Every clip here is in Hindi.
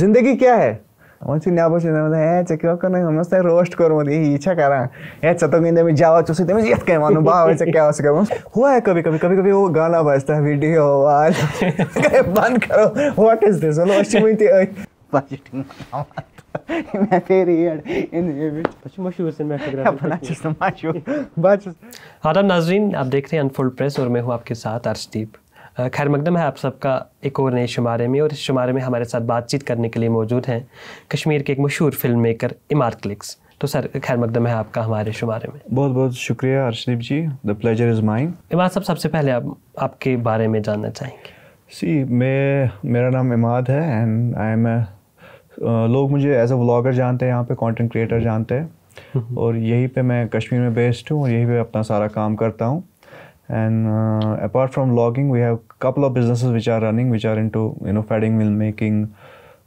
ज़िंदगी क्या है? ಒಂದ್ಸಿನ ಯಾವ ಭಾಷೆ ಏ ರೋಸ್ಟ್ ಕರ್ಬೋದು ಇಚ್ಛಾ ಕಾರ मानो बा वैसे क्या हो कभी कभी कभी कभी वो गाना बजता है वीडियो वाल बंद करो व्हाट इज़ दिस आदम नाजरीन आप देख रहे हैं अनफोल्ड प्रेस और मैं हूँ आपके साथ अर्शदीप। खैर मकदम है आप सबका एक और नए शुमारे में और इस शुमारे में हमारे साथ बातचीत करने के लिए मौजूद हैं कश्मीर के एक मशहूर फ़िल्म मेकर इमार क्लिक्स। तो सर खैर मकदम है आपका हमारे शुमारे में। बहुत बहुत शुक्रिया Arshdeep ji. The pleasure is mine Imad साहब सबसे पहले आप आपके बारे में जानना चाहेंगे। सी मैं मेरा नाम इमाद है एंड आई एम लोग मुझे एज अ व्लॉगर जानते हैं यहाँ पे कंटेंट क्रिएटर जानते हैं। हम्म। और यहीं पे मैं कश्मीर में बेस्ड हूँ और यहीं पे अपना सारा काम करता हूँ। And uh, apart from logging we have a couple of businesses which are running which are into you know wedding filmmaking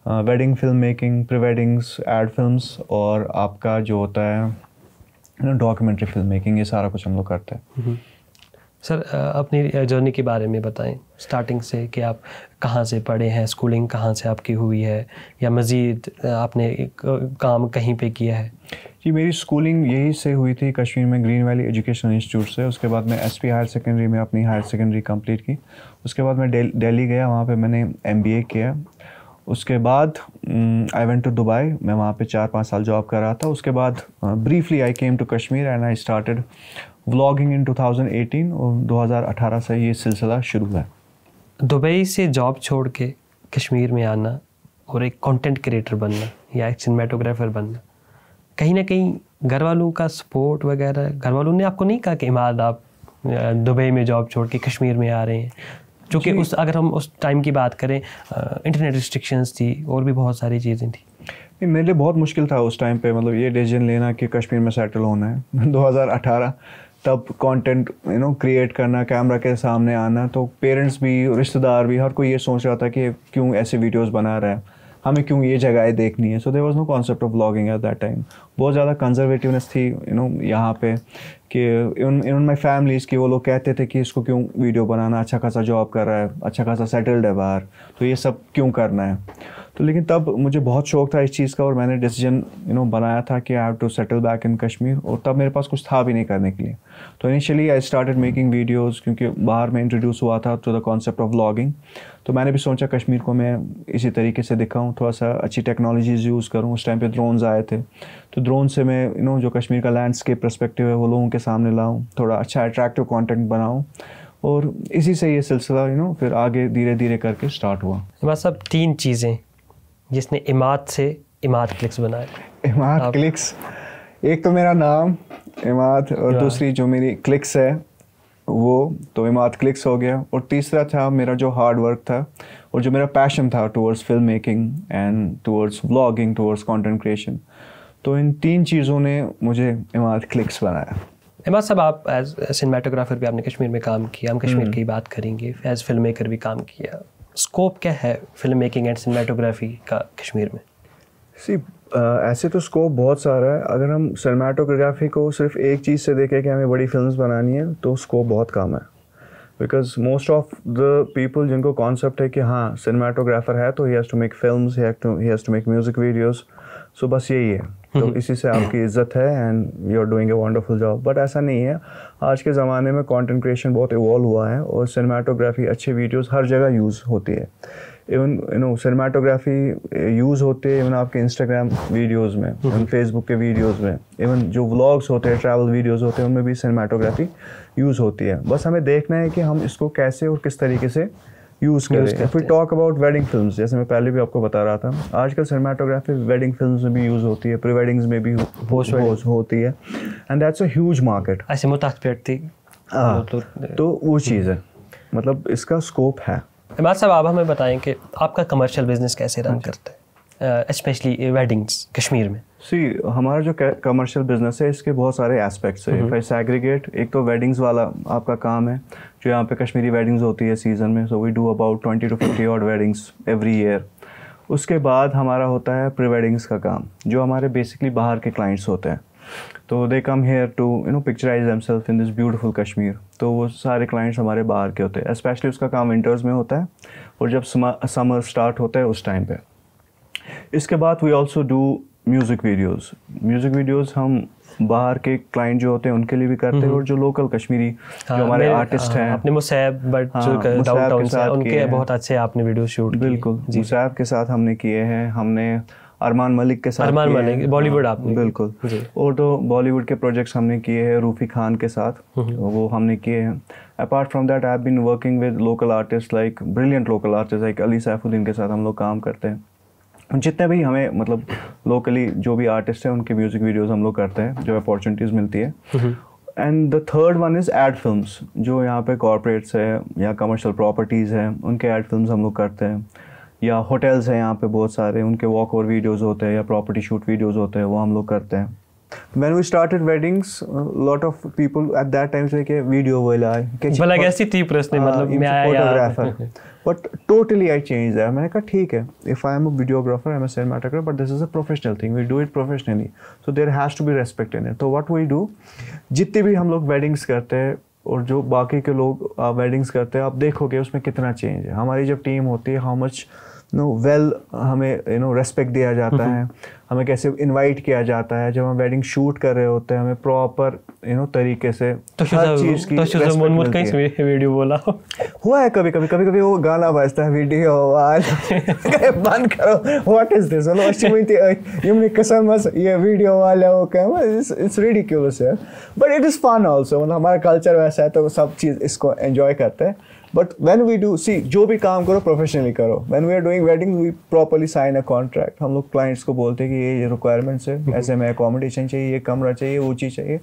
uh, wedding filmmaking pre-weddings ad films और आपका जो होता है know documentary filmmaking ये सारा कुछ हम लोग करते हैं सर अपनी जर्नी के बारे में बताएँ। स्टार्टिंग से कि आप कहाँ से पढ़े हैं? स्कूलिंग कहाँ से आपकी हुई है? या मज़ीद आपने काम कहीं पे किया है? जी, मेरी स्कूलिंग यही से हुई थी कश्मीर में ग्रीन वैली एजुकेशन इंस्टीट्यूट से। उसके बाद मैं एसपी हायर सेकेंडरी में अपनी हायर सेकेंडरी कंप्लीट की। उसके बाद मैं दिल्ली गया, वहाँ पे मैंने एमबीए किया। उसके बाद आई वेंट टू दुबई मैं वहाँ पे चार पाँच साल जॉब कर रहा था। उसके बाद briefly I came to Kashmir and I started vlogging in 2018 और 2018 से ये सिलसिला शुरू है। दुबई से जॉब छोड़ के कश्मीर में आना और एक कंटेंट क्रिएटर बनना या एक सिनेमाटोग्राफर बनना कहीं ना कहीं घर वालों का सपोर्ट वगैरह घर वालों ने आपको नहीं कहा कि इमाद आप दुबई में जॉब छोड़ के कश्मीर में आ रहे हैं क्योंकि उस अगर हम उस टाइम की बात करें इंटरनेट रिस्ट्रिक्शंस थी और भी बहुत सारी चीज़ें थी। नहीं मेरे लिए बहुत मुश्किल था उस टाइम पे मतलब ये डिसीज़न लेना कि कश्मीर में सेटल होना है। 2018 तब कंटेंट यू नो क्रिएट करना कैमरा के सामने आना तो पेरेंट्स भी, रिश्तेदार भी, हर कोई ये सोच रहा था कि क्यों ऐसे वीडियोस बना रहा है? हमें क्यों ये जगहें देखनी है? So there was no concept of blogging at that time बहुत ज़्यादा कंजर्वेटिवनेस थी यू नो यहाँ पे कि इन इन माई फैमिलीज़ की वो लोग कहते थे कि इसको क्यों वीडियो बनाना अच्छा खासा जॉब कर रहा है अच्छा खासा सेटल्ड है बाहर तो ये सब क्यों करना है? तो लेकिन तब मुझे बहुत शौक था इस चीज़ का और मैंने डिसीज़न यू नो बनाया था कि I have to settle back in Kashmir और तब मेरे पास कुछ था भी नहीं करने के लिए। तो initially I started making videos क्योंकि बाहर में इंट्रोड्यूस हुआ था to the concept of vlogging तो मैंने भी सोचा कश्मीर को मैं इसी तरीके से दिखाऊँ थोड़ा सा अच्छी टेक्नोलॉजीज़ यूज़ करूँ। उस टाइम पर ड्रोन्स आए थे। तो ड्रोन से मैं यू नो जो कश्मीर का लैंडस्केप परस्पेक्टिव है, वो लोगों के सामने लाऊँ, थोड़ा अच्छा अट्रैक्टिव कॉन्टेंट बनाऊँ और इसी से ये सिलसिला यू नो फिर आगे धीरे धीरे करके स्टार्ट हुआ। बस अब तीन चीज़ें। जिसने इमाद से इमाद क्लिक्स बनाया इमाद क्लिक्स? एक तो मेरा नाम इमाद और दूसरी जो मेरी क्लिक्स है वो तो इमाद क्लिक्स हो गया। और तीसरा था मेरा जो हार्ड वर्क था और जो मेरा पैशन था towards filmmaking and towards vlogging towards content creation तो इन तीन चीज़ों ने मुझे इमाद क्लिक्स बनाया। इमाद साहब आप एज सिनेमाटोग्राफर भी आपने कश्मीर में काम किया हम कश्मीर हम्म। की बात करेंगे। एज फ़िल्म मेकर भी काम किया। स्कोप क्या है फ़िल्म मेकिंग एंड सिनेमाटोग्राफी का कश्मीर में? सी ऐसे तो स्कोप बहुत सारा है। अगर हम सिनेमाटोग्राफी को सिर्फ़ एक चीज़ से देखें कि हमें बड़ी फ़िल्म बनानी है तो स्कोप बहुत कम है। Because most of the people जिनको कॉन्सेप्ट है कि हाँ सिनेमाटोग्राफर है तो he has to make film he has to make music videos so बस यही है। तो हम्म। इसी से आपकी इज़्ज़त है and you are doing a wonderful job but ऐसा नहीं है। आज के ज़माने में कंटेंट क्रिएशन बहुत इवॉल्व हुआ है और सिनेमाटोग्राफी अच्छे वीडियोस हर जगह यूज़ होती है। Even you know cinematography use होती है इवन आपके इंस्टाग्राम वीडियोस में इवन फेसबुक के वीडियोस में। इवन जो व्लॉग्स होते हैं ट्रैवल वीडियोस होते हैं उनमें भी सिनेमाटोग्राफी यूज़ होती है। बस हमें देखना है कि हम इसको कैसे और किस तरीके से यूज़ करें। फिर टॉक अबाउट वेडिंग फिल्म्स जैसे मैं पहले भी आपको बता रहा था आजकल सिनेमाटोग्राफी वेडिंग फ़िल्म में भी यूज़ होती है प्री वेडिंग्स में भी होती है। And that's a huge market ऐसे थी हाँ। तो, तो वो चीज़ है। मतलब इसका स्कोप है। इमाद साहब आप हमें बताएँ कि आपका कमर्शियल बिज़नेस कैसे रन करता है? स्पेशली वेडिंग्स कश्मीर में. सी हमारा जो कमर्शियल बिज़नेस है इसके बहुत सारे एस्पेक्ट्स है. इफ़ सेग्रीगेट एक तो वेडिंग्स वाला आपका काम है जो यहाँ पे कश्मीरी वेडिंग्स होती है सीज़न में so we do about twenty to fifty odd weddings every year उसके बाद हमारा होता है प्री वेडिंग्स का काम जो हमारे बेसिकली बाहर के क्लाइंट्स होते हैं. तो they come here to you know picturise themselves in this beautiful Kashmir तो वो सारे क्लाइंट्स हमारे बाहर के होते हैं स्पेशली उसका काम विंटर्स में होता है और जब समर स्टार्ट होता है उस टाइम पे. इसके बाद we also do music videos music videos हम बाहर के क्लाइंट जो होते हैं उनके लिए भी करते हैं और जो लोकल कश्मीरी हाँ, जो हमारे आर्टिस्ट हाँ, हैं। अपने मुसैब बट हाँ, जो डाउनटाउन से साथ उनके हैं। बहुत अच्छे आपने वीडियो शूट बिल्कुल मुसैब के साथ हमने किए हैं हमने अरमान मलिक के साथ अरमान मलिक, बॉलीवुड हाँ, आपने बिल्कुल। और तो बॉलीवुड के प्रोजेक्ट्स हमने किए हैं रूफी खान के साथ वो हमने किए हैं। Apart from that I have been working with local artist like brilliant local artist like Ali Saifuddin के साथ हम लोग काम करते हैं। जितने भी हमें मतलब लोकली जो भी आर्टिस्ट हैं उनके म्यूज़िक वीडियोस हम लोग करते हैं जो अपॉर्चुनिटीज़ मिलती है। And the third one is ad films जो यहाँ पे कॉरपोरेट्स है या कमर्शियल प्रॉपर्टीज़ हैं उनके एड फिल्म्स हम लोग करते हैं। या होटल्स हैं यहाँ पे बहुत सारे उनके वॉक ओवर वीडियोज़ होते हैं या प्रॉपर्टी शूट वीडियोज़ होते हैं वो हम लोग करते हैं। When we started weddings, a lot of people at that time say कि video वाला है कि भला कैसी थी प्रश्न? मतलब मैं आया photographer. But totally I change that मैंने कहा, ठीक है if I am a videographer I am cinematographer but this is a professional thing we do it professionally so there has to be respect in to what we do जितनी भी हम लोग वेडिंग्स करते हैं, और जो बाकी के लोग वेडिंग्स करते हैं, आप देखोगे उसमें कितना चेंज है। हमारी जब टीम होती है हाउ मच नो वेल हमें यू नो रेस्पेक्ट दिया जाता है। हमें कैसे इनवाइट किया जाता है। जब हम वेडिंग शूट कर रहे होते हैं हमें प्रॉपर यू नो तरीके से तो हर चीज़ की तो कहीं से वीडियो बोला हुआ है कभी कभी कभी कभी वो गाना बजता है वीडियो आज बंद करो। व्हाट इज़ दिस बोलो अश्विनी यमने कसम ये वीडियो वाला वो क्या इट्स इट्स है। But it is fun also मतलब हमारा कल्चर वैसा है तो सब चीज़ इसको एंजॉय करते हैं। But when we do see जो भी काम करो प्रोफेशनली करो. When we are doing wedding we properly sign a contract हम लोग क्लाइंट्स को बोलते हैं कि ये ये रिक्वायरमेंट्स है. ऐसे में अकोमोडेशन चाहिए ये कमरा चाहिए वो चीज़ चाहिए.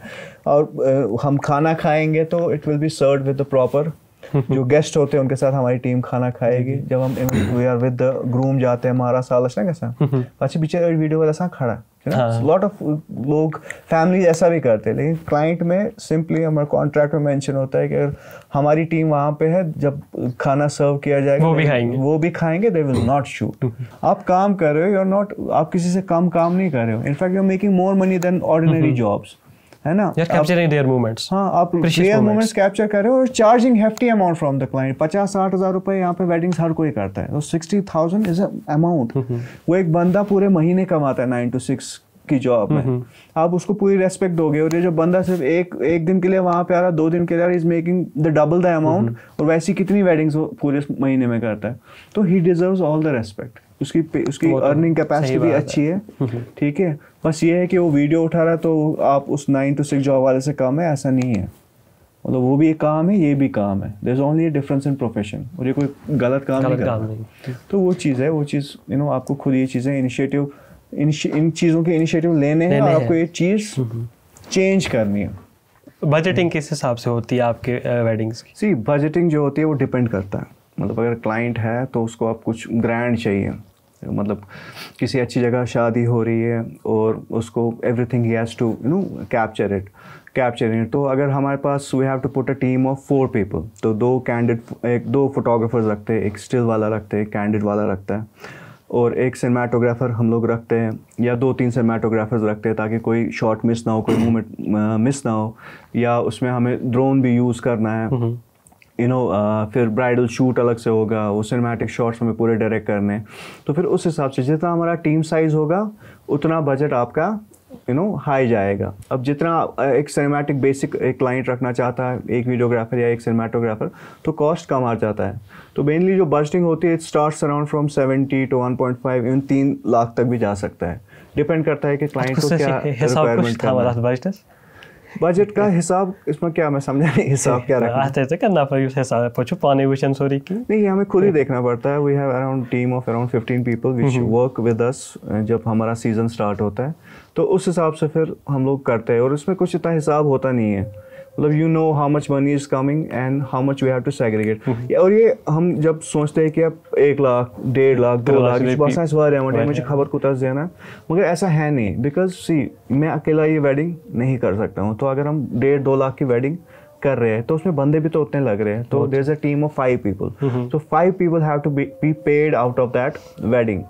और uh, हम खाना खाएँगे तो it will be serve with the proper जो गेस्ट होते हैं उनके साथ हमारी टीम खाना खाएगी। जब हम वी आर विद ग्रूम जाते हैं हमारा साल ना कैसा? अच्छे पीछे वीडियो वाला सा खड़ा हाँ। लॉट ऑफ़ लोग फैमिली ऐसा भी करते हैं लेकिन क्लाइंट में सिंपली हमारे कॉन्ट्रैक्ट में मेंशन होता है कि अगर हमारी टीम वहाँ पे है जब खाना सर्व किया जाएगा वो भी खाएँगे। वो भी खाएँगे दे विल नॉट शूट आप काम कर रहे हो यू आर नॉट आप किसी से कम काम नहीं कर रहे हो। In fact you are making more money than ordinary jobs है ना? कैप्चरिंग देयर मोमेंट्स हाँ आप. मोमेंट्स कैप्चर कर रहे हो और charging hefty amount from the client पचास साठ हज़ार रुपए यहाँ पे वेडिंग्स हर कोई करता है। तो सिक्सटी थाउज़ेंड इज़ अमाउंट वो एक बंदा पूरे महीने कमाता है नाइन टू सिक्स की जॉब में। आप उसको पूरी रेस्पेक्ट दोगे और ये जो बंदा सिर्फ़ एक एक दिन के लिए वहाँ पे आ रहा है दो दिन के लिए is making the double the amount और वैसी कितनी वेडिंग्स वो पूरे महीने में करता है। तो he deserve all the respect उसकी उसकी अर्निंग कैपेसिटी भी अच्छी है। ठीक है? बस ये है कि वो वीडियो उठा रहा है तो आप उस नाइन टू सिक्स जॉब वाले से कम है ऐसा नहीं है। मतलब वो भी एक काम है ये भी काम है। There is only difference in profession और ये कोई गलत काम नहीं गलत काम नहीं। तो वो चीज़ है वो चीज़ यू नो आपको खुद ये चीज़ें इनिशिएटिव इन चीज़ों के इनिशिएटिव लेने हैं और। आपको ये चीज़ चेंज करनी है। बजटिंग किस हिसाब से होती है आपके वेडिंग्स की? सी बजटिंग जो होती है वो डिपेंड करता है। मतलब अगर क्लाइंट है तो उसको आप कुछ ग्रैंड चाहिए। मतलब किसी अच्छी जगह शादी हो रही है और उसको everything he has to you know capture it capture it तो अगर हमारे पास we have to put a team of four people तो दो कैंडिड एक, दो फोटोग्राफर्स रखते हैं, एक स्टिल वाला रखते हैं कैंडिड वाला रखता है, और एक सिनेमाटोग्राफर हम लोग रखते हैं, या दो, तीन सिनेमाटोग्राफर्स रखते हैं, ताकि कोई शॉट मिस ना हो, कोई मूवमेंट मिस ना हो, या उसमें हमें ड्रोन भी यूज़ करना है। यू नो फिर ब्राइडल शूट अलग से होगा वो सिनेमैटिक शॉट्स हमें पूरे डायरेक्ट करने तो फिर उस हिसाब से जितना हमारा टीम साइज़ होगा उतना बजट आपका यू नो हाई जाएगा। अब जितना एक सिनेमैटिक बेसिक एक क्लाइंट रखना चाहता है एक वीडियोग्राफर या एक सिनेमाटोग्राफर तो कॉस्ट कम आ जाता है। तो मेनली जो बजटिंग होती है it starts around from seventy to one point five even तीन लाख तक भी जा सकता है। डिपेंड करता है कि क्लाइंट को क्या रिक्वायरमेंट था बजट का हिसाब इसमें क्या मैं समझा नहीं हिसाब क्या रखना? है? आते थे करना पर हिसाब पूछो पानी विशन सॉरी की। नहीं हमें खुद ही देखना पड़ता है। We have around team of around 15 people which work with us जब हमारा सीज़न स्टार्ट होता है। तो उस हिसाब से फिर हम लोग करते हैं और इसमें कुछ इतना हिसाब होता नहीं है। मतलब you know how much money is coming and how much we have to segregate और ये हम जब सोचते हैं कि अब एक लाख डेढ़ लाख दो लाख बस मुझे खबर खबर कुछ देना मगर ऐसा है नहीं बिकॉज़ सी मैं अकेला ये वेडिंग नहीं कर सकता हूँ। तो अगर हम डेढ़ दो लाख की वेडिंग कर रहे हैं तो उसमें बंदे भी तो उतने लग रहे हैं। तो there is a team of five people तो five people have to be paid out of that wedding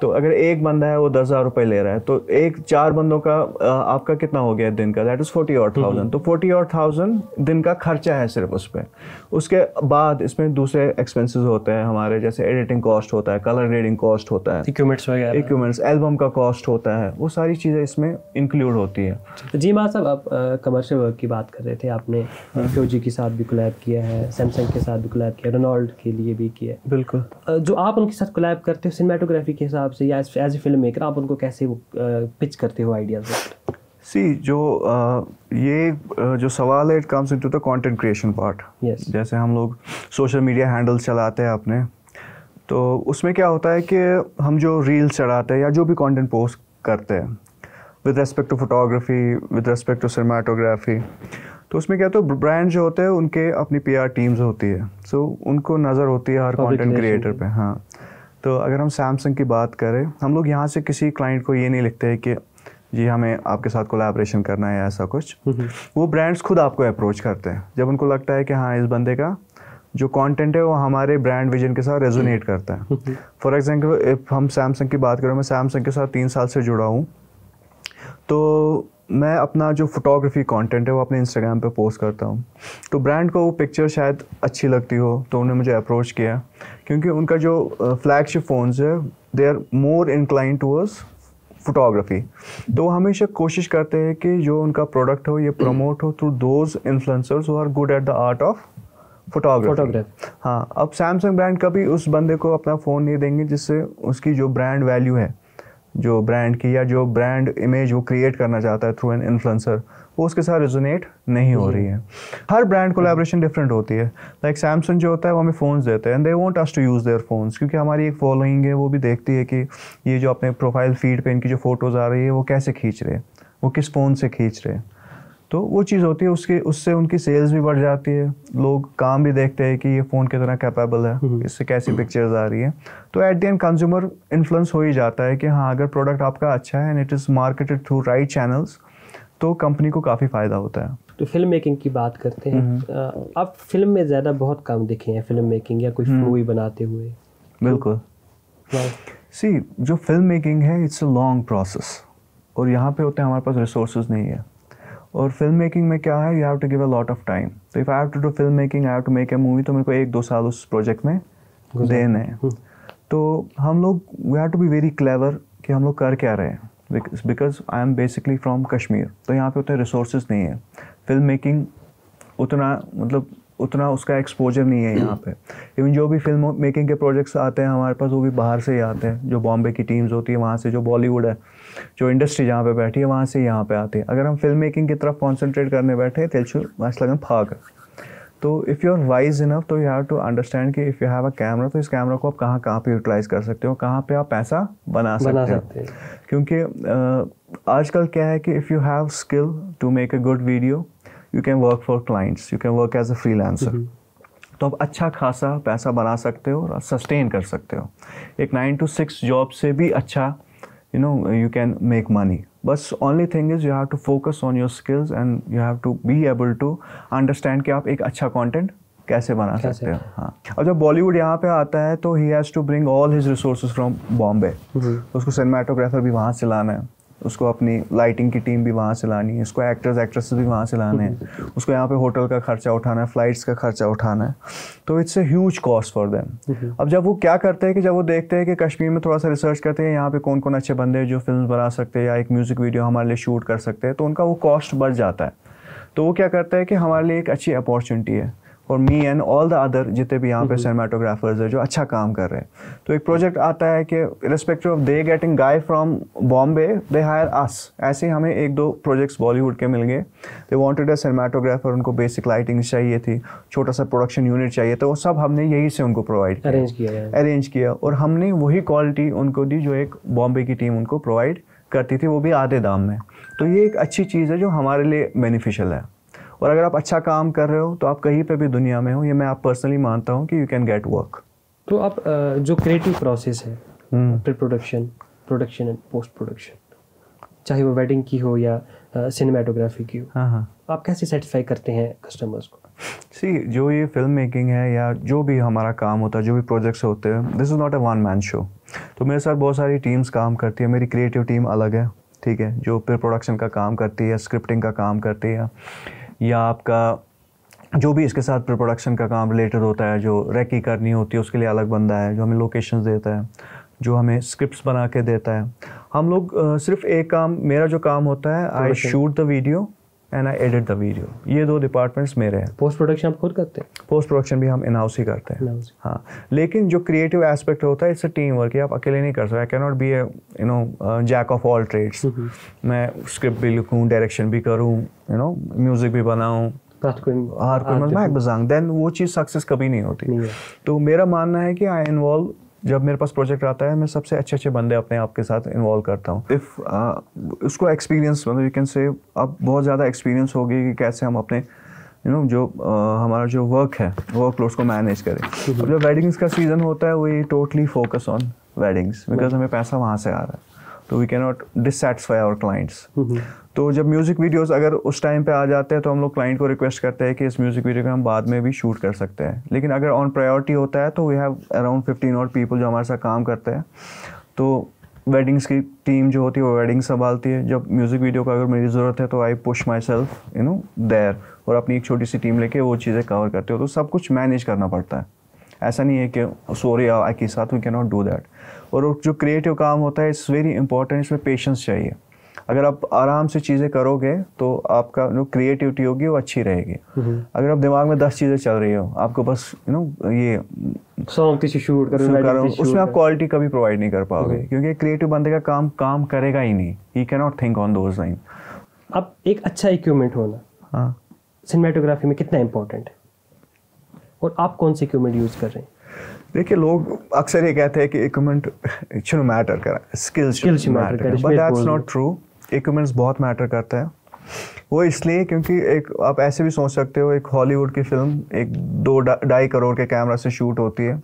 तो अगर एक बंदा है वो दस हज़ार रुपये ले रहा है तो एक चार बंदों का आपका कितना हो गया दिन का? दैट इज़ फोर्टी और थाउज़ेंड तो फोर्टी और थाउज़ेंड दिन का खर्चा है सिर्फ़ उस पर उसके बाद इसमें दूसरे एक्सपेंसेस होते हैं हमारे जैसे एडिटिंग कॉस्ट होता है कलर ग्रेडिंग कॉस्ट होता है इक्विपमेंट्स वगैरह। इक्विपमेंट्स एल्बम का कॉस्ट होता है वो सारी चीज़ें इसमें इंक्लूड होती है। तो जी माँ साहब आप कमर्शियल वर्क की बात कर रहे थे आपने जी के साथ भी कोलैब किया है सैमसंग के साथ भी कोलैब किया रोनाल्ड के लिए भी किया बिल्कुल। जो आप उनके साथ कोलैब करते हो सिनेमाटोग्राफी के हिसाब से या एज ए फ़िल्म मेकर आप उनको कैसे पिच करते हो आइडियाज़ सी जो आ, ये जो सवाल है it comes into the content creation part जैसे हम लोग सोशल मीडिया हैंडल्स चलाते हैं अपने तो उसमें क्या होता है कि हम जो रील्स चढ़ाते हैं या जो भी कंटेंट पोस्ट करते हैं with respect to photography with respect to cinematography तो उसमें क्या तो ब्रांड जो होते हैं उनके अपनी पीआर टीम्स होती है. सो so, उनको नज़र होती है हर कंटेंट क्रिएटर पे हाँ। तो अगर हम सैमसंग की बात करें हम लोग यहाँ से किसी क्लाइंट को ये नहीं लिखते हैं कि जी हमें आपके साथ कोलैबोरेशन करना है ऐसा कुछ। वो ब्रांड्स खुद आपको अप्रोच करते हैं। जब उनको लगता है कि हाँ इस बंदे का जो कंटेंट है वो हमारे ब्रांड विजन के साथ रेजोनेट करता है। फॉर एग्जांपल हम सैमसंग की बात करें मैं सैमसंग के साथ तीन साल से जुड़ा हूँ तो मैं अपना जो फोटोग्राफी कंटेंट है वो अपने इंस्टाग्राम पे पोस्ट करता हूँ। तो ब्रांड को वो पिक्चर शायद अच्छी लगती हो तो उन्होंने मुझे अप्रोच किया। क्योंकि उनका जो फ्लैगशिप फ़ोन्स है they are more incline towards photography तो वो हमेशा कोशिश करते हैं कि जो उनका प्रोडक्ट हो ये प्रमोट हो through those influencers who are good at the art of photography हाँ अब सैमसंग ब्रांड कभी उस बंदे को अपना फ़ोन नहीं देंगे जिससे उसकी जो ब्रांड वैल्यू है जो ब्रांड की या जो ब्रांड इमेज वो क्रिएट करना चाहता है थ्रू एन इन्फ्लुएंसर वो उसके साथ रिजोनेट नहीं हो रही है। हर ब्रांड कोलेब्रेशन डिफरेंट होती है। लाइक like सैमसंग जो होता है वो हमें फ़ोन्स देते हैं and they want us to use their phones क्योंकि हमारी एक फॉलोइंग है वो भी देखती है कि ये जो अपने प्रोफ़ाइल फ़ीड पे इनकी जो फ़ोटोज़ आ रही है वो कैसे खींच रहे हैं? वो किस फ़ोन से खींच रहे हैं? तो वो चीज़ होती है उसके उससे उनकी सेल्स भी बढ़ जाती है। लोग काम भी देखते हैं कि ये फ़ोन कितना कैपेबल है हम्म। इससे कैसी पिक्चर्स आ रही है। तो at the end consumer influence हो ही जाता है कि हाँ अगर प्रोडक्ट आपका अच्छा है and it is marketed through right channels तो कंपनी को काफ़ी फ़ायदा होता है। तो फ़िल्म मेकिंग की बात करते हैं। हम्म। आप फ़िल्म में ज़्यादा बहुत कम दिखे हैं फ़िल्म मेकिंग या कोई मूवी हम्म। बनाते हुए? बिल्कुल। सी जो फ़िल्म मेकिंग है इट्स अ लॉन्ग प्रोसेस और यहाँ पे होते हैं हमारे पास रिसोर्सेज नहीं है। और फ़िल्म मेकिंग में क्या है? You have to give a lot of time तो if I have to do film making I have to make a movie तो मेरे को एक दो साल उस प्रोजेक्ट में देने हैं। हम्म। तो हम लोग we have to be very clever कि हम लोग कर क्या रहे हैं। Because I am basically from Kashmir तो यहाँ पे उतने रिसोर्सेज नहीं है। फ़िल्म मेकिंग उतना मतलब उतना उसका एक्सपोजर नहीं है यहाँ पे। इवन जो भी फ़िल्म मेकिंग के प्रोजेक्ट्स आते हैं हमारे पास वो भी बाहर से ही आते हैं। जो बॉम्बे की टीम्स होती है वहाँ से जो बॉलीवुड है जो इंडस्ट्री जहाँ पे बैठी है वहाँ से यहाँ पे आते हैं। अगर हम फ़िल्म मेकिंग की तरफ़ कॉन्सेंट्रेट करने बैठे तेलशु लगन फाक तो if you are wise enough तो यू हैव टू अंडरस्टैंड कि if you have a camera तो इस कैमरा को आप कहाँ कहाँ पे यूटिलाइज कर सकते हो? कहाँ पे आप पैसा बना सकते हो? क्योंकि आजकल क्या है कि if you have skill to make a good video you can work for clients you can work as a freelancer तो आप अच्छा खासा पैसा बना सकते हो और सस्टेन कर सकते हो। एक नाइन टू सिक्स जॉब से भी अच्छा you know you can make money बस only thing is you have to focus on your skills and you have to be able to understand कि आप एक अच्छा content कैसे बना कैसे? सकते हो। हाँ। और जब बॉलीवुड यहाँ पे आता है तो ही has to bring all his resources from Bombay उसको सिनेमाटोग्राफर भी वहाँ से लाना है। उसको अपनी लाइटिंग की टीम भी वहाँ से लानी है उसको एक्टर्स एक्ट्रेसेस भी वहाँ से लाने हैं उसको यहाँ पे होटल का खर्चा उठाना है फ्लाइट्स का खर्चा उठाना है तो it's a huge cost for them अब जब वो क्या करते हैं कि जब वो देखते हैं कि कश्मीर में थोड़ा सा रिसर्च करते हैं यहाँ पे कौन कौन अच्छे बंदे हैं जो फ़िल्म बना सकते हैं या एक म्यूज़िक वीडियो हमारे लिए शूट कर सकते हैं तो उनका वो कॉस्ट बढ़ जाता है। तो वो क्या करता है कि हमारे लिए एक अच्छी अपॉर्चुनिटी है। और me and all the other जितने भी यहाँ पे सिनेमाटोग्राफर्स। है जो अच्छा काम कर रहे हैं। तो एक प्रोजेक्ट आता है कि respective of they getting guy from Bombay they hire us ऐसे ही हमें एक दो प्रोजेक्ट्स बॉलीवुड के मिल गए। दे वॉन्टेड अ सिनेमाटोग्राफर उनको बेसिक लाइटिंग चाहिए थी छोटा सा प्रोडक्शन यूनिट चाहिए तो वो सब हमने यही से उनको प्रोवाइड अरेंज किया अरेंज किया और हमने वही क्वालिटी उनको दी जो एक बॉम्बे की टीम उनको प्रोवाइड करती थी वो भी आधे दाम में। तो ये एक अच्छी चीज़ है जो हमारे लिए बेनिफिशियल है। और अगर आप अच्छा काम कर रहे हो तो आप कहीं पर भी दुनिया में हो ये मैं आप पर्सनली मानता हूँ कि यू कैन गेट वर्क तो आप जो क्रिएटिव प्रोसेस है pre production production and post production चाहे वो वेडिंग की हो या सिनेमाटोग्राफी की हो हाँ हाँ। आप कैसे सेटिस्फाई करते हैं कस्टमर्स को? सी जो ये फ़िल्म मेकिंग है या जो भी हमारा काम होता है जो भी प्रोजेक्ट्स होते हैं this is not a one man show तो मेरे साथ बहुत सारी टीम्स काम करती है मेरी क्रिएटिव टीम अलग है ठीक है जो प्री प्रोडक्शन का काम करती है स्क्रिप्टिंग का काम करती है। या आपका जो भी इसके साथ प्री प्रोडक्शन का काम रिलेटेड होता है जो रेकी करनी होती है उसके लिए अलग बंदा है जो हमें लोकेशंस देता है जो हमें स्क्रिप्ट्स बना के देता है। हम लोग सिर्फ़ एक काम मेरा जो काम होता है I shoot the video and I edit the video ये दो डिपार्टमेंट्स मेरे हैं। पोस्ट प्रोडक्शन आप खुद करते हैं? पोस्ट प्रोडक्शन भी हम इन हाउस ही करते हैं। हाँ। लेकिन जो क्रिएटिव एस्पेक्ट होता है इट्स अ टीम वर्क आप अकेले नहीं कर सकते। I can not be you know jack of all trades मैं स्क्रिप्ट भी लिखूँ डायरेक्शन भी करूँ यू नो म्यूज़िक भी बनाऊँ। हर कोई मैं बजांग देन वो चीज़ सक्सेस कभी नहीं होती। नहीं तो मेरा मानना है कि आई इन्वॉल्व जब मेरे पास प्रोजेक्ट आता है मैं सबसे अच्छे अच्छे बंदे अपने आप के साथ इन्वॉल्व करता हूँ। इफ़ उसको एक्सपीरियंस मतलब यू कैन से अब बहुत ज़्यादा एक्सपीरियंस होगी कि कैसे हम अपने यू you नो know, जो uh, हमारा जो वर्क है वर्क लोड्स को मैनेज करें। अब जब वेडिंग्स का सीज़न होता है वो totally focus on weddings because हमें पैसा वहाँ से आ रहा है। तो we can not dissatisfy our clients तो जब म्यूज़िक वीडियोस अगर उस टाइम पे आ जाते हैं तो हम लोग क्लाइंट को रिक्वेस्ट करते हैं कि इस म्यूज़िक वीडियो को हम बाद में भी शूट कर सकते हैं। लेकिन अगर ऑन प्रायोरिटी होता है तो वी हैव अराउंड फिफ्टीन और पीपल जो हमारे साथ काम करते हैं। तो वेडिंग्स की टीम जो होती है वो वेडिंग संभालती है। जब म्यूज़िक वीडियो का अगर मेरी ज़रूरत है तो I push myself you know there और अपनी एक छोटी सी टीम लेके वो चीज़ें कवर करते हो। तो सब कुछ मैनेज करना पड़ता है। ऐसा नहीं है कि सॉरी आई के साथ we can not do that और जो क्रिएटिव काम होता है इट्स वेरी इंपॉर्टेंट इसमें पेशेंस चाहिए। अगर आप आराम से चीज़ें करोगे तो आपका जो क्रिएटिविटी होगी वो अच्छी रहेगी। अगर आप दिमाग में दस चीज़ें चल रही हो आपको बस यू नो ये सॉन्ग किसी शूट करो उसमें आप क्वालिटी कभी प्रोवाइड नहीं कर पाओगे क्योंकि क्रिएटिव बंदे का काम काम करेगा ही नहीं। He can not think on those line अब एक अच्छा इक्विपमेंट होना। हाँ। सिनेमाटोग्राफी में कितना इंपॉर्टेंट है? और आप कौन से इक्विपमेंट यूज़ कर रहे हैं? देखिए लोग अक्सर ये कहते हैं कि इक्विपमेंट शुड मैटर करा skills but that's not true equipments बहुत मैटर करता है। वो इसलिए क्योंकि एक आप ऐसे भी सोच सकते हो एक हॉलीवुड की फ़िल्म एक दो ढाई करोड़ के कैमरा से शूट होती है।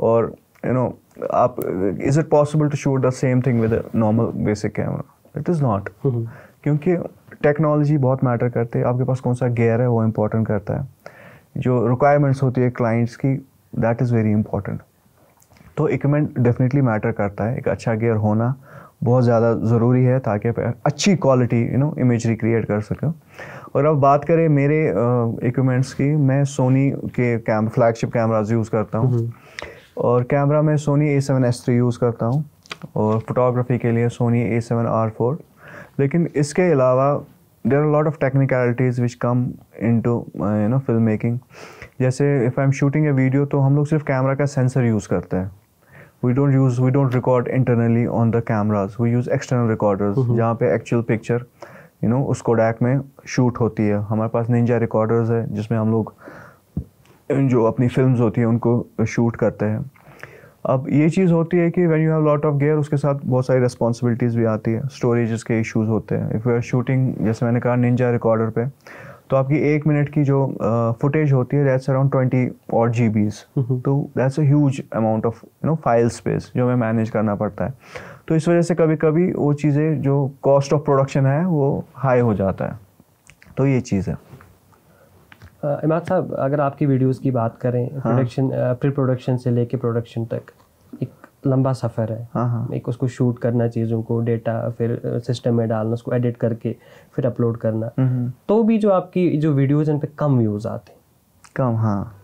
और you you know is it possible to shoot the same thing with normal basic camera it is not क्योंकि टेक्नोलॉजी बहुत मैटर करती है। आपके पास कौन सा गेयर है वो इम्पोर्टेंट करता है। जो रिक्वायरमेंट्स होती है क्लाइंट्स की दैट इज़ वेरी इंपॉर्टेंट तो इक्विपमेंट डेफिनेटली मैटर करता है। एक अच्छा गियर होना बहुत ज़्यादा ज़रूरी है ताकि आप अच्छी quality you know imagery create कर सकें। और अब बात करें मेरे इक्विपमेंट्स की मैं सोनी के कैम फ्लैगशिप कैमराज यूज़ करता हूँ। और कैमरा मैं Sony A seven S three use करता हूँ। और फोटोग्राफी के लिए Sony A seven R four लेकिन इसके अलावा there are lot of technicalities which come into you know film making जैसे if I am shooting a video तो हम लोग सिर्फ़ कैमरा का सेंसर यूज़ करते हैं। We don't use we don't record internally on the cameras we use external recorders जहाँ पे एक्चुअल पिक्चर यू नो उस कोडैक में शूट होती है। हमारे पास निंजा रिकॉर्डर्स है जिसमें हम लोग जो अपनी फ़िल्म होती हैं उनको शूट करते हैं। अब ये चीज़ होती है कि when you have lot of gear उसके साथ बहुत सारी रिस्पॉन्सिबिलिटीज़ भी आती है। स्टोरेज के इश्यूज़ होते हैं। इफ़ यू आर शूटिंग जैसे मैंने कहा निंजा रिकॉर्डर पे तो आपकी एक मिनट की जो फुटेज होती है दैट्स अराउंड ट्वेंटी और जी बीज तो that's a huge amount of you know file space जो हमें मैनेज करना पड़ता है। तो इस वजह से कभी कभी वो चीज़ें जो कॉस्ट ऑफ़ प्रोडक्शन है वो हाई हो जाता है। तो ये चीज़ है। इमाद साहब अगर आपकी वीडियोस की बात करें। प्रोडक्शन प्री प्रोडक्शन से लेके प्रोडक्शन तक एक लंबा सफ़र है। हाँ हाँ। एक उसको शूट करना चीज़ों को डेटा फिर सिस्टम में डालना उसको एडिट करके फिर अपलोड करना। हम्म, तो भी जो आपकी जो वीडियोज़ हैं, उन पे कम व्यूज़ आते हैं। कम हाँ।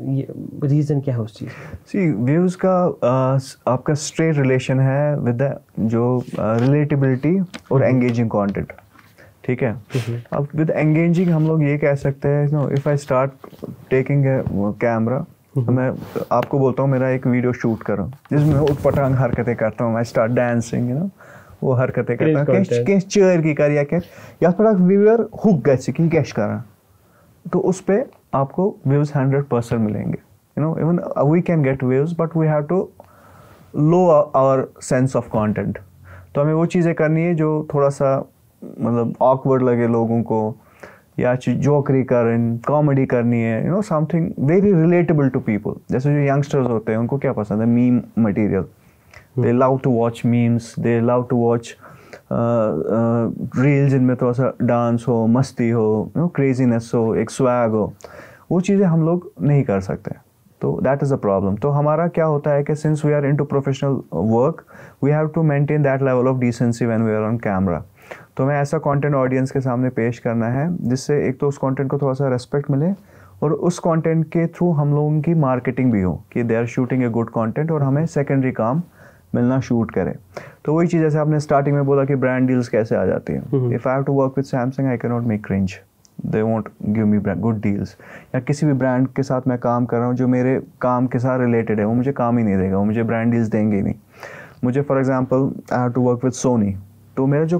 ये रीज़न क्या है उस चीज़ सी व्यूज़ का uh, आपका स्ट्रेट रिलेशन है विद जो रिलेटिबिलिटी और एंगेजिंग कंटेंट ठीक है? अब विद एंगेजिंग हम लोग ये कह सकते हैं no if I start taking camera मैं आपको बोलता हूँ मेरा एक वीडियो शूट करो जिसमें उठपटांग हरकतें करता हूँ I start dancing you know वो हरकतें करता हूँ। कैश चेयर की कर या कैश या थोड़ा व्यूअर हुक गए कि कैश करा। तो उस पर आपको व्यूज़ हंड्रेड परसेंट मिलेंगे। You know even we can get views but we have to low our sense of content तो हमें वो चीज़ें करनी है जो थोड़ा सा मतलब ऑकवर्ड लगे लोगों को या जोकरी करें कॉमेडी करनी है you know something very relatable to people जैसे जो यंगस्टर्स होते हैं उनको क्या पसंद है? Meme material they love to watch memes they love to watch reel जिनमें थोड़ा सा डांस हो मस्ती हो यू नो क्रेजीनेस हो एक स्वैग हो वो चीज़ें हम लोग नहीं कर सकते। तो दैट इज़ अ प्रॉब्लम तो हमारा क्या होता है कि since we are into professional work we have to maintain that level of decency when we are on camera तो मैं ऐसा कंटेंट ऑडियंस के सामने पेश करना है जिससे एक तो उस कंटेंट को थोड़ा सा रेस्पेक्ट मिले और उस कंटेंट के थ्रू हम लोगों की मार्केटिंग भी हो कि they are shooting a good content और हमें सेकेंडरी काम मिलना शूट करें। तो वही चीज़ जैसे आपने स्टार्टिंग में बोला कि ब्रांड डील्स कैसे आ जाती हैं। If I have to work with Samsung I can not make cringe they won't give me good deals या किसी भी ब्रांड के साथ मैं काम कर रहा हूँ जो मेरे काम के साथ रिलेटेड है वो मुझे काम ही नहीं देगा वो मुझे ब्रांड डील्स देंगे ही नहीं। मुझे for example I have to work with Sony तो मेरा जो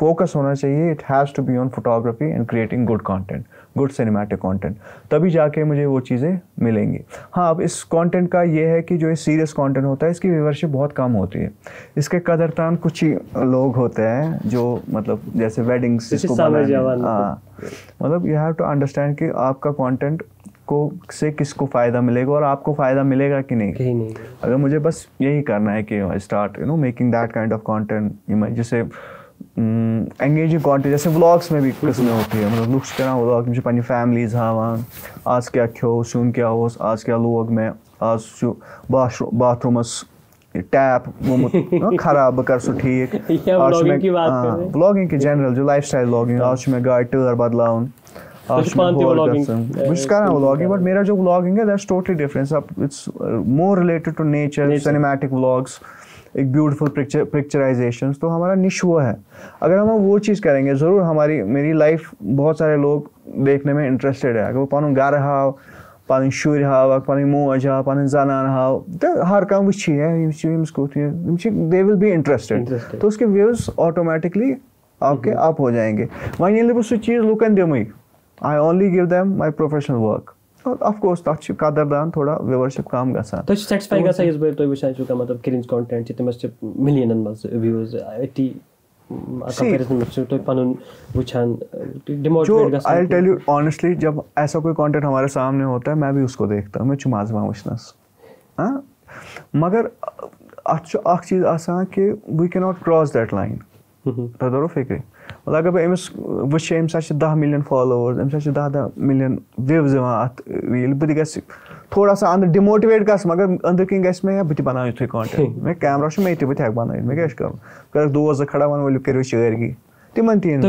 फोकस होना चाहिए it has to be on photography and creating good content good cinematic content तभी जाके मुझे वो चीज़ें मिलेंगी। हाँ अब इस कंटेंट का ये है कि जो ये सीरियस कंटेंट होता है इसकी व्यूवरशिप बहुत कम होती है। इसके कदरतान कुछ ही लोग होते हैं जो मतलब जैसे वेडिंग्स हाँ। मतलब यू हैव टू अंडरस्टैंड कि आपका कंटेंट को से किसको फ़ायदा मिलेगा और आपको फ़ायदा मिलेगा कि नहीं? कहीं नहीं? अगर मुझे बस यही करना है कि start you know making that kind of content जैसे एंगेजिंग mm, कंटेंट जैसे व्लॉग्स में भी किस्में होती है मतलब लुक्स करा व्लॉग मुझे पन्नी फैमिलीज़ हावान आज क्या खो सुन क्या हो आज क्या लोग मैं आज बाथरूमस टैप खराब कर सो ठीक। व्लॉगिंग की जनरल जो लाइफ स्टाइल व्लॉगिंग आज मैं गाड़ी टर्र बदलावन व्लॉगिंग बट मेरा जो व्लॉगिंग है that's totally different it's more related to nature cinematic vlogs एक ब्यूटीफुल पिक्चर पिक्चराइजेशन तो हमारा निश वो है। अगर हम वो चीज़ करेंगे ज़रूर हमारी मेरी लाइफ बहुत सारे लोग देखने में इंटरेस्टेड है। अगर वो पन गर हाव पन शुर हाव पन मोज हाव पन जनान हाव तो हर कम है दे विल बी इंटरेस्टेड तो उसके व्यूज़ ऑटोमेटिकली आपके अप हो जाएँगे। वहीं बह सह चीज़ लुकन दिम I only give them my professional work of course तक कदरदान थोड़ा व्यूवरशिप कम तो गसा तो मतलब में तो आई टेल यू ऑनेस्टली जब ऐसा कोई कंटेंट हमारे सामने होता है मैं भी उसको देखता हूँ मैं छु माजवा वुचनस हाँ? मगर अच अख चीज़ आसान कि we can not cross that line तो दरो फ़िक्र मतलब अगर बह अमिस वुचे अमिस दह मिलियन फॉलोअर्स अमिस दह दह मिलियन व्यूज़ अत रील बह गस थोड़ा सा अंदर डिमोटिवेट गस मगर अंदर किन गस में बह बना युथ कंटेंट मे कैमरा मे ते बह बन मे क्या कर कर दोस्त खड़ा वन वो करो शहरगी तिमन तीन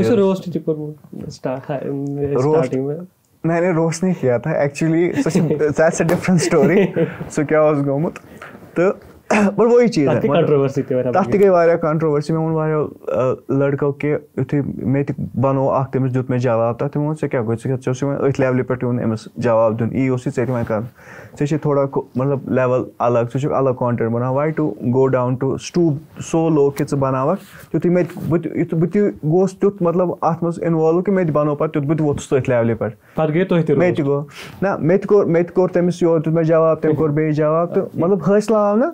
मैंने रोस्ट नहीं किया था actually that's a different story so क्या वाज गोमुत तो पर वही चीज़ है। कंट्रोवर्सी तथ गई वारिया कंट्रोवर्सी मे वारिया लड़कों के युथे मे बनो अख तमिस दुत मे जवाब तथ तमो से क्या गो से अथ लेवल पे यून अमिस जवाब दुन ई ओसी वह कर से थोड़ा मतलब लेवल अलग से अलग कंटेंट बना why to go down to stoop so low कि चे बनावक मे बुत गोस तुत मतलब अथ मज इन्वॉल्व कि मे बनो पे तुत बुत वोतुस तथ लेवल पे पत मे गो ना मे मे तमिस योर तुत मे जवाब तम कोर बे जवाब तो मतलब हासिल आव ना।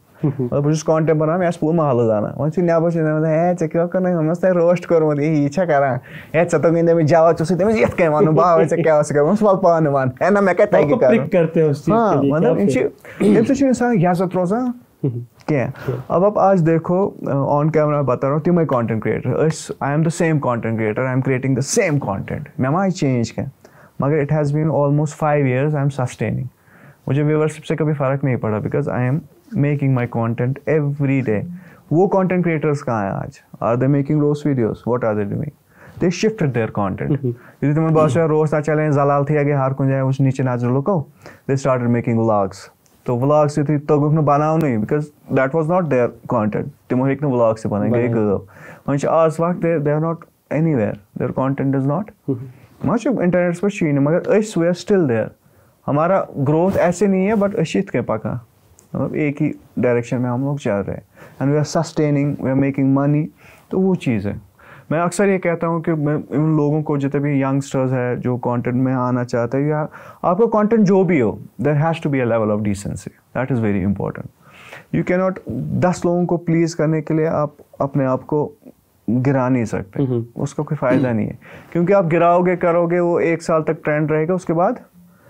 एंड गसान क्या नेबर कन थु इंसान नान वेरी कन्फाइंड सोसाइटी ये हर कह हर अकिस जाना मतलब बस कंटेंट बना मैं पूरा महल जाना वह नबर हे ऐ क्या कर हमस रोस्ट कर्मुत यह कर हे तो गई तमिस जवाब चुस तमिस ये कह वन बाव ऐ क्या कर वल पान वन है ना मैं क्या तय कर हाँ मतलब अम इंसान यजत रोजान कह अब आप आज देखो ऑन कैमरा बता रहा हूँ तिम content creator I am the same content creator I am creating the same content मैं मा चेंज क्या मगर it has been almost five years I am sustaining मुझे व्यूवरशिप से कभी फ़र्क नहीं पड़ा because I am making my content every day वो कॉन्टेंट क्रिएटर्स कहाँ हैं आज? Are they making rose videos what are they doing they shifted their content यदि तुम्हें बहुत सारा रोज चले जलाल थी अगे हर कुछ जाए उस नीचे नज़र लुको दे स्टार्टेड मेकिंग व्लॉग्स तो व्लॉग्स थी तगुक न बनाव नहीं because that was not their content तिमो हेक न व्लॉग्स बना गए गो वह आज वक्त they are not anywhere their content is not मा इंटरनेट पर छी मगर अस वी आर स्टिल देयर हमारा ग्रोथ ऐसे नहीं है बट अशित के पका मतलब एक ही डायरेक्शन में हम लोग चल रहे हैं। And we are sustaining we are making money तो वो चीज़ है। मैं अक्सर ये कहता हूँ कि मैं उन लोगों को जितने भी यंगस्टर्स है जो कंटेंट में आना चाहते हैं या आपका कंटेंट जो भी हो there has to be a level of decency that is very important you can not दस लोगों को प्लीज़ करने के लिए आप अपने आप को गिरा नहीं सकते। उसका कोई फ़ायदा नहीं है। क्योंकि आप गिराओगे करोगे वो एक साल तक ट्रेंड रहेगा उसके बाद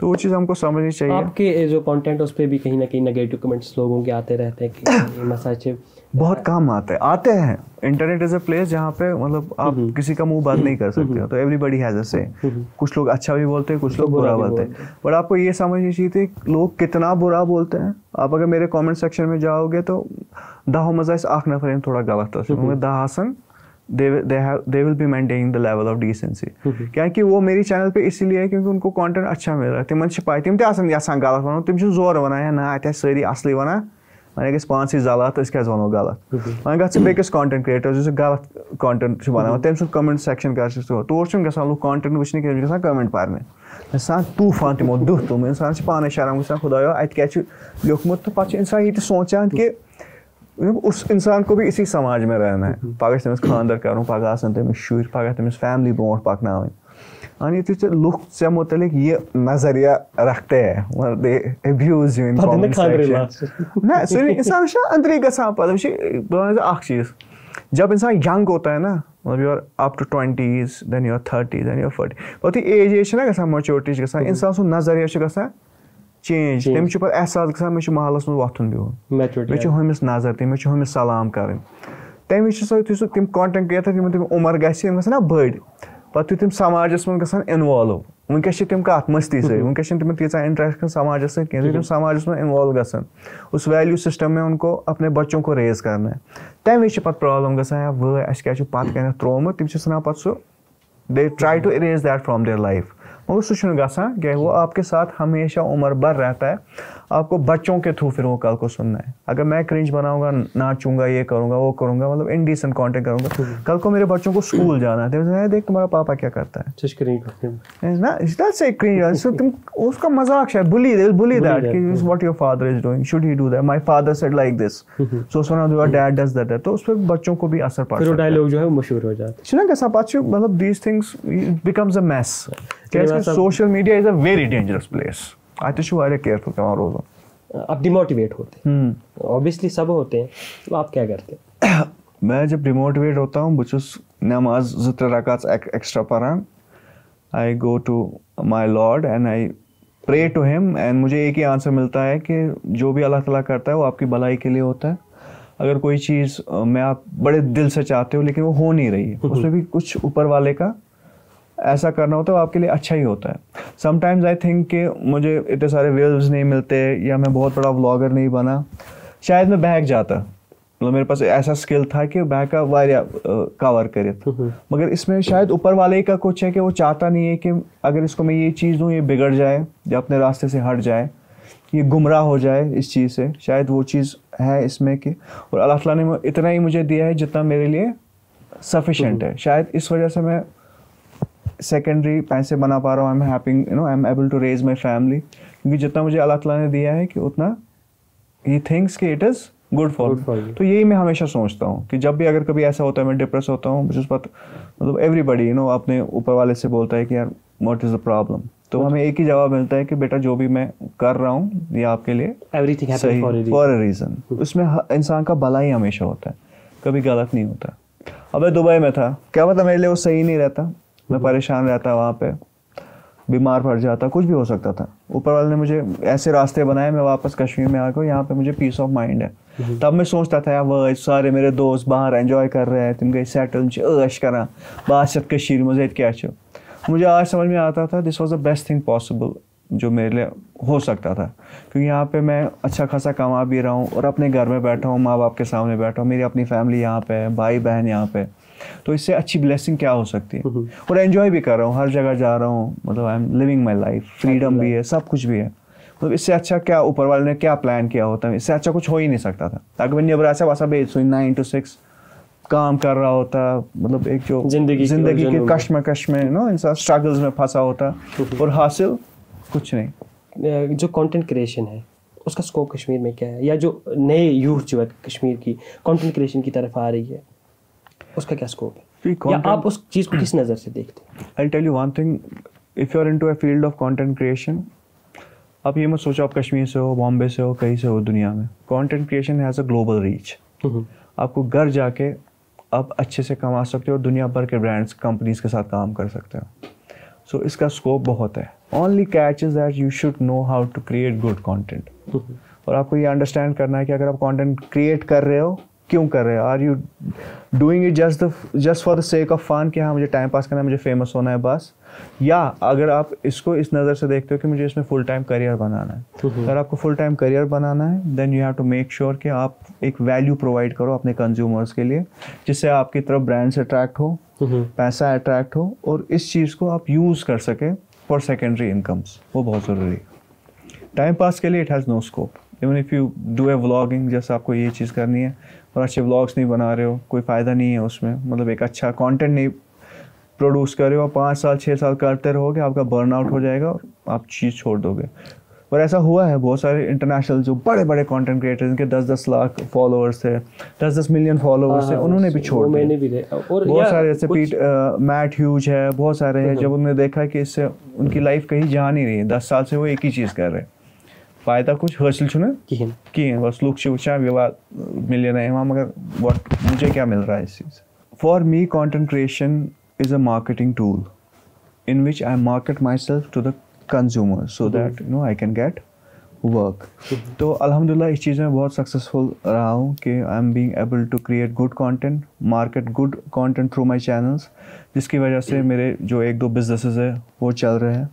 तो वो चीज़ हमको समझनी चाहिए। आपके जो कंटेंट उस पर भी कहीं ना कहीं नेगेटिव कमेंट्स लोगों के आते रहते हैं कि मैसेज बहुत कम आते हैं आते हैं। इंटरनेट इज़ अ प्लेस जहाँ पे मतलब आप किसी का मुँह बंद नहीं कर सकते हो तो एवरीबडी हैज़ अ से कुछ लोग अच्छा भी बोलते हैं कुछ लोग बुरा बोलते हैं। बट आपको ये समझनी चाहिए थी लोग कितना बुरा बोलते हैं। आप अगर मेरे कमेंट सेक्शन में जाओगे तो दह मज़ा आख नफर थोड़ा गलत दह आसन they they will be maintaining the level of decency क्या कि वो मेरी चैनल पे इसीलिए है क्योंकि उनको कंटेंट अच्छा मिल रहा है। तिमन पाई तिम तसान गलत वन तिम ज़ोर वन ना अत सारी असली वन वह गई पानस जलात क्या वो गलत। वह गस बेकिस कंटेंट क्रिएटर जो गलत कंटेंट बनाना तम सुन कमेंट सेक्शन कर तोर ग लूक कंटेंट वचने क्या कमेंट पारने। इंसान तूफ़ान तमो दुह तुम इंसान पाने शर्म ग खुदायो अत क्या लिखमुत तो पे इंसान ये सोचान कि उस इंसान को भी इसी समाज में रहना है। पगह तमिस खानदर कर पगह तमिस शुर पगह तमिस फैमिली ब्रो पकन यानी तो लुक से मुतलिक ये नज़रिया रखते हैं। दे अब्यूज यू इन ना सो इंसान अंदर गसान पता अख चीज़। जब इंसान यंग होता है ना मतलब you are up to twenties then you are thirty then you are forty पता एज एज ना गसान मच्योरिटी गसान इंसान सुन नज़रिया गसान चेंज तमिस पे एहसास गसान मे महलस मज वथुन बिहुन मे हमिस नज़र दी मे हमिस सलाम कर तमें सो तम कॉन्टेंट क्रिएटर यम तम उमर गम ना बड़ पे तम समाजस मन गसान इन्वॉल्व वनकस तम कत मस्ती सर वनकस तम तीचा इंटरेक्शन समाजस सत्य तम समाजस में इन्वॉल्व गसान उस वैल्यू सिस्टम में उनको अपने बच्चों को रेज करना है तमें पे प्रॉब्लम गसान वो अस क्या पत कन त्रोमुत तम सना पे सह they try to erase that from their life मगर सह गसान क्या वो आपके साथ हमेशा उम्र भर रहता है। आपको बच्चों के थ्रू फिर वो कल को सुनना है। अगर मैं क्रिंज बनाऊँगा नाचूँगा ये करूँगा वो करूँगा मतलब इनडिसेंट कंटेंट करूँगा कल को मेरे बच्चों को स्कूल जाना है। देख तुम्हारा पापा क्या करता है। ना दैट्स क्रिंज तुम उसका मज़ाक शायद बुली दे बुली दैट कि what your father is doing should he do that my father said like this so your dad does that तो उस पर बच्चों को भी असर पड़ता है। डायलॉग जो है वो मशहूर हो जाता है। कैसा पाछ मतलब these things becomes a mess social media is a very dangerous place at careful पे रोजन आप डिमोटिवेट होते हैं। ऑब्वियसली सब होते हैं तो आप क्या करते हैं? मैं जब डिमोटिवेट होता हूँ बस नमाज़ जो त्रे रकात एक्स्ट्रा पढ़ान I go to my lord and I pray to him and मुझे एक ही आंसर मिलता है कि जो भी अल्लाह ताला करता है वो आपकी भलाई के लिए होता है। अगर कोई चीज़ मैं आप बड़े दिल से चाहते हो लेकिन वो हो नहीं रही है उसमें भी कुछ ऊपर वाले का ऐसा करना होता है आपके लिए अच्छा ही होता है। समटाइम्स आई थिंक कि मुझे इतने सारे व्यूज़ नहीं मिलते या मैं बहुत बड़ा व्लॉगर नहीं बना। शायद मैं बहक जाता। मतलब मेरे पास ऐसा स्किल था कि बैक का वारिया कवर करे मगर इसमें शायद ऊपर वाले का कुछ है कि वो चाहता नहीं है कि अगर इसको मैं ये चीज़ दूँ ये बिगड़ जाए या अपने रास्ते से हट जाए ये गुमराह हो जाए इस चीज़ से शायद वो चीज़ है इसमें कि। और अल्लाह ताला ने इतना ही मुझे दिया है जितना मेरे लिए सफिशेंट है। शायद इस वजह से मैं सेकेंडरी पैसे बना पा रहा हूँ I am happy you know I am able to raise my family क्योंकि जितना मुझे अल्लाह तला ने दिया है कि उतना ही थिंक्स कि इट इज़ गुड फॉर तो यही मैं हमेशा सोचता हूँ कि जब भी अगर कभी ऐसा होता है मैं डिप्रेस होता हूँ मुझे पता मतलब एवरीबडी यू नो अपने ऊपर वाले से बोलता है कि यार वॉट इज़ द प्रॉब्लम तो हमें एक ही जवाब मिलता है कि बेटा जो भी मैं कर रहा हूँ ये आपके लिए एवरीथिंग सही फॉर अ रीज़न उसमें इंसान का भला ही हमेशा होता है। कभी गलत नहीं होता। अब मैं दुबई में था। क्या पता मेरे लिए वो सही नहीं रहता। मैं परेशान रहता वहाँ पे बीमार पड़ जाता कुछ भी हो सकता था। ऊपर वाले ने मुझे ऐसे रास्ते बनाए मैं वापस कश्मीर में आ गया यहाँ पे मुझे पीस ऑफ़ माइंड है। हम्म। तब मैं सोचता था यार वह सारे मेरे दोस्त बाहर एंजॉय कर रहे हैं तुम गई सेटल ऐश करा बादशाह कशीर मुझे क्या मुझे आज समझ में आता था this was the best thing possible जो मेरे लिए हो सकता था। क्योंकि यहाँ पे मैं अच्छा खासा कमा भी रहा हूँ और अपने घर में बैठा हूँ माँ बाप के सामने बैठा हूँ मेरी अपनी फैमिली यहाँ पे है भाई बहन यहाँ पे तो इससे अच्छी ब्लेसिंग क्या हो सकती है? हम्म। और एंजॉय भी कर रहा हूँ हर जगह जा रहा हूँ मतलब I am living my life freedom भी है सब कुछ भी है। मतलब इससे अच्छा क्या ऊपर वाले ने क्या प्लान किया होता है? इससे अच्छा कुछ हो ही नहीं सकता था। ताकि मैं अब ऐसा वैसा बेच नाइन टू सिक्स काम कर रहा होता मतलब एक जो ज़िंदगी ज़िंदगी के कश में। कश में नो इंसान स्ट्रगल्स में फंसा होता हम्म। और हासिल कुछ नहीं। जो कंटेंट क्रिएशन है उसका स्कोप कश्मीर में क्या है? या जो नए यूथ जो है कश्मीर की कंटेंट क्रिएशन की तरफ़ आ रही है उसका क्या स्कोप है? या आप उस चीज़ को किस नज़र से देखते हैं? I'll tell you one thing. If you're into a field of content creation, आप ये मत सोचो आप कश्मीर से हो बॉम्बे से हो कहीं से हो दुनिया में। Content creation has a global reach आपको घर जाके आप अच्छे से कमा सकते हो और दुनिया भर के ब्रांड्स कंपनीज़ के साथ काम कर सकते हो। सो so, इसका स्कोप बहुत है। Only catch is that you should know how to create good content hmm, और आपको ये अंडरस्टैंड करना है कि अगर आप कॉन्टेंट क्रिएट कर रहे हो क्यों कर रहे हो? Are you doing it just the just for the sake of fun कि हाँ मुझे टाइम पास करना है मुझे फ़ेमस होना है बस? या अगर आप इसको इस नज़र से देखते हो कि मुझे इसमें फुल टाइम करियर बनाना है। अगर आपको फुल टाइम करियर बनाना है then you have to make sure कि आप एक वैल्यू प्रोवाइड करो अपने कंज्यूमर्स के लिए जिससे आपकी तरफ़ ब्रांड्स अट्रैक्ट हो हम्म, पैसा अट्रैक्ट हो और इस चीज़ को आप यूज़ कर सके फॉर सेकेंडरी इनकम्स वो बहुत ज़रूरी है। टाइम पास के लिए it has no scope even if you do a vlogging जैसे आपको ये चीज़ करनी है और अच्छे व्लॉग्स नहीं बना रहे हो कोई फ़ायदा नहीं है उसमें। मतलब एक अच्छा कंटेंट नहीं प्रोड्यूस कर रहे हो पाँच साल छः साल करते रहोगे आपका बर्न आउट हो जाएगा और आप चीज़ छोड़ दोगे। और ऐसा हुआ है बहुत सारे इंटरनेशनल जो बड़े बड़े कंटेंट क्रिएटर्स जिनके दस दस लाख फॉलोअर्स थे दस दस मिलियन फॉलोअर्स थे हाँ, उन्होंने भी छोड़ मैंने भी और बहुत सारे जैसे पीट मैट ह्यूज है बहुत सारे हैं जब उन्होंने देखा कि इससे उनकी लाइफ कहीं जा नहीं रही है दस साल से वो एक ही चीज़ कर रहे हैं। फ़ायदा कुछ हासिल छुने किहन। किए बस लोग शिवचा विवाद मिलियन है वहाँ मगर what मुझे क्या मिल रहा है इस चीज़? For me content creation is a marketing tool in which I market myself to the consumer so that you know I can get work. तो अल्हम्दुलिल्लाह इस चीज़ में बहुत सक्सेसफुल रहा हूँ कि I am being able to create good content market good content through my channels जिसकी वजह से मेरे जो एक दो बिजनेसेस है वो चल रहे हैं।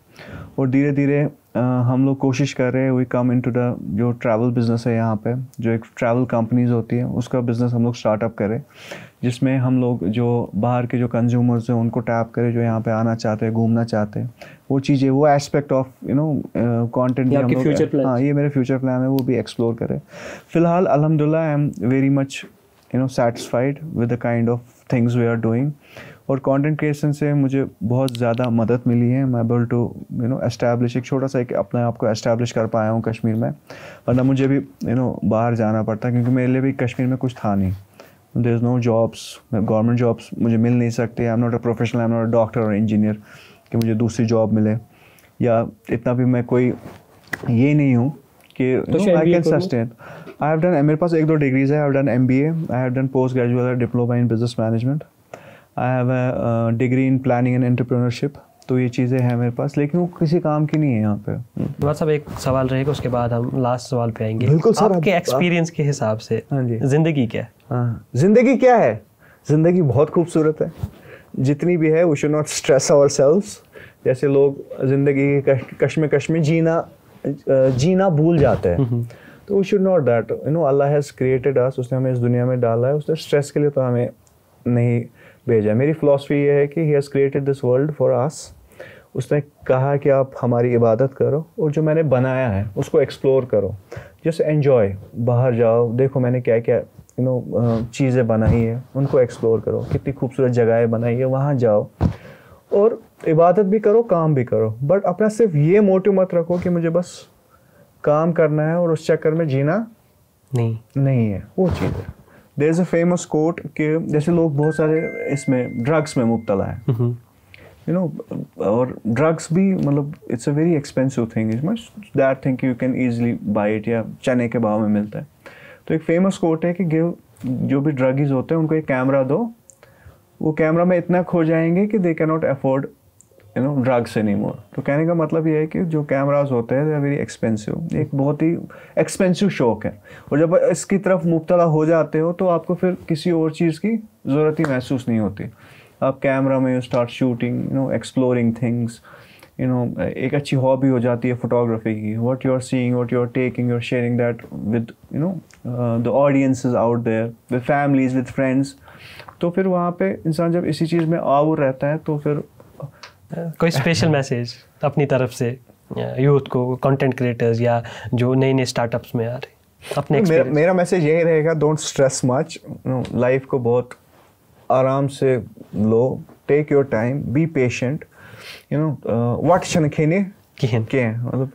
और धीरे धीरे हम लोग कोशिश कर रहे हैं वी कम इनटू द जो ट्रैवल बिज़नेस है यहाँ पे जो एक ट्रैवल कंपनीज़ होती है उसका बिज़नेस हम लोग स्टार्टअप करें जिसमें हम लोग जो बाहर के जो कंज्यूमर्स हैं उनको टैप करें जो यहाँ पे आना चाहते हैं घूमना चाहते हैं वो चीज़ें वो aspect of you know content future हाँ ये मेरे फ्यूचर प्लान है वो भी एक्सप्लोर करें। फ़िलहाल अल्हम्दुलिल्लाह I am very much you know satisfied with the kind of things we are doing और कंटेंट क्रिएशन से मुझे बहुत ज़्यादा मदद मिली है। मैं able to you know establish एक छोटा सा एक अपने आप को एस्टैब्लिश कर पाया हूँ कश्मीर में। वरना मुझे भी यू नो बाहर जाना पड़ता क्योंकि मेरे लिए भी कश्मीर में कुछ था नहीं। There is no jobs government jobs मुझे मिल नहीं सकते। I am not a professional I am not a doctor और इंजीनियर कि मुझे दूसरी जॉब मिले। या इतना भी मैं कोई ये नहीं हूँ कि I can sustain I have done मेरे पास एक दो डिग्रीज है। I have done M B A I have done post graduate diploma in business management I have a degree in planning and entrepreneurship तो ये चीज़ें हैं मेरे पास लेकिन वो किसी काम की नहीं है यहाँ पे। बात साहब एक सवाल रहेगा उसके बाद हम लास्ट सवाल पे आएँगे। बिल्कुल सर, आपके एक्सपीरियंस के हिसाब से हाँ जी। ज़िंदगी क्या है? हाँ ज़िंदगी क्या है? ज़िंदगी बहुत खूबसूरत है। जितनी भी है we should not stress our जैसे लोग ज़िंदगी के कश- कश्मे में जीना जीना भूल जाते हैं। तो we should not that you know Allah has created us उसने हमें इस दुनिया में डाला है उसने स्ट्रेस के लिए तो हमें नहीं भेजा मेरी फिलॉसफी ये है कि he has created this world for us उसने कहा कि आप हमारी इबादत करो और जो मैंने बनाया है उसको एक्सप्लोर करो। जस्ट एन्जॉय बाहर जाओ देखो मैंने क्या क्या यू नो चीज़ें बनाई है उनको एक्सप्लोर करो। कितनी खूबसूरत जगहें बनाई है वहाँ जाओ। और इबादत भी करो काम भी करो। बट अपना सिर्फ़ ये मोटिव मत रखो कि मुझे बस काम करना है और उस चक्कर में जीना नहीं। नहीं है। वो चीज़ है। There is a famous quote कि जैसे लोग बहुत सारे इसमें ड्रग्स में मुबतला है। यू नो और ड्रग्स भी मतलब it's a very expensive thing is much that thing you can easily buy it या चने के भाव में मिलता है। तो एक फ़ेमस कोट है कि गिव जो भी ड्रगीज होते हैं उनको एक कैमरा दो। वो कैमरा में इतना खो जाएँगे कि they can not afford you know drugs any more तो कहने का मतलब ये है कि जो कैमराज होते हैं दे आर वेरी एक्सपेंसिव एक बहुत ही एक्सपेंसिव शौक है। और जब इसकी तरफ़ मुबतला हो जाते हो तो आपको फिर किसी और चीज़ की ज़रूरत ही महसूस नहीं होती। आप कैमरा में you start shooting you know exploring things you know एक अच्छी हॉबी हो जाती है फोटोग्राफी की। What you are seeing what you are taking you are sharing that with you know the audiences out there with families with friends तो फिर वहाँ पे इंसान जब इसी चीज़ में आवर रहता है तो फिर कोई स्पेशल मैसेज अपनी तरफ़ से यूथ को कंटेंट क्रिएटर्स या जो नए नए स्टार्टअप्स में आ रहे अपने मेरा मेरा मैसेज यही रहेगा डोंट स्ट्रेस मच लाइफ को बहुत आराम से लो take your time be patient you know what छन खेने किहन के मतलब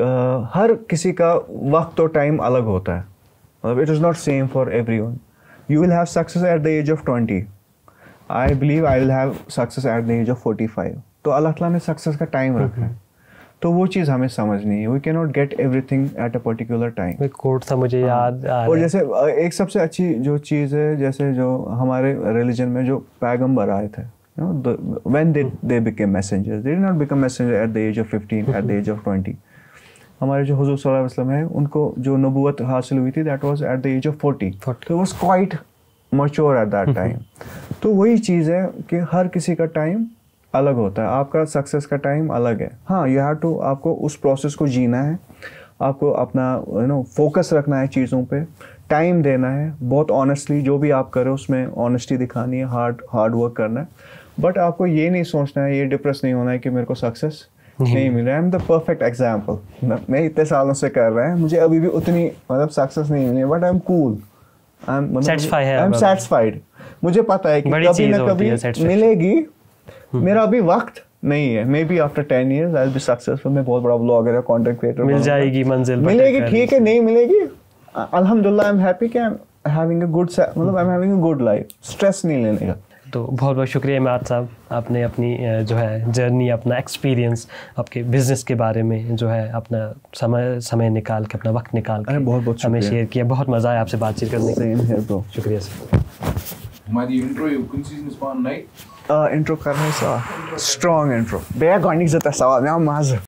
अ, हर किसी का वक्त और टाइम अलग होता है। मतलब it is not same for every one you will have success at the age of twenty I believe I will have success at the age of 45 तो अल्लाह ताला ने सक्सेस का टाइम रखा है। तो वो चीज़ हमें समझनी है। We can not get everything at a particular time एक कोट था मुझे याद आ और जैसे एक सबसे अच्छी जो चीज़ है जैसे जो हमारे रिलीजन में जो पैगंबर आए थे when they they became messengers they did not become messenger at the age of 15 at the age of 20 हमारे जो हुजूर सल्लल्लाहु अलैहि वसल्लम है उनको जो नबूवत हासिल हुई थी that was at the age of 40 40. तो was quite mature at that time तो वही चीज़ है कि हर किसी का टाइम अलग होता है। आपका सक्सेस का टाइम अलग है। हाँ यू हैव टू आपको उस प्रोसेस को जीना है। आपको अपना यू नो फोकस रखना है चीज़ों पे। टाइम देना है। बहुत ऑनेस्टली जो भी आप करें उसमें ऑनेस्टी दिखानी है। हार्ड हार्ड वर्क करना है। बट आपको ये नहीं सोचना है ये डिप्रेस नहीं होना है कि मेरे को सक्सेस नहीं मिल। रहा है I am the perfect example मैं इतने सालों से कर रहा है। मुझे अभी भी उतनी मतलब सक्सेस नहीं मिली but I am cool satisfied मुझे पता है कि कभी ना कभी मिलेगी। मेरा अभी वक्त नहीं है। Maybe after ten years I be successful मैं बहुत बड़ा ब्लॉगर है कंटेंट क्रिएटर मिल जाएगी मंजिल मिलेगी ठीक है नहीं मिलेगी? अल्हम्दुलिल्लाह आई एम हैप्पी कि I am having a good मतलब I am having a good life stress नहीं लेने का। तो बहुत बहुत शुक्रिया इमाद साहब आपने अपनी जो है जर्नी अपना एक्सपीरियंस आपके बिज़नेस के बारे में जो है अपना समय समय निकाल के अपना वक्त निकाल के बहुत बहुत हमें शेयर किया। बहुत मज़ा आया आपसे बातचीत करने का शुक्रिया सर. इंट्रो करने सा स्ट्रॉन्ग इंट्रो बेया गॉनिक जता सवाल। मैं मज़ा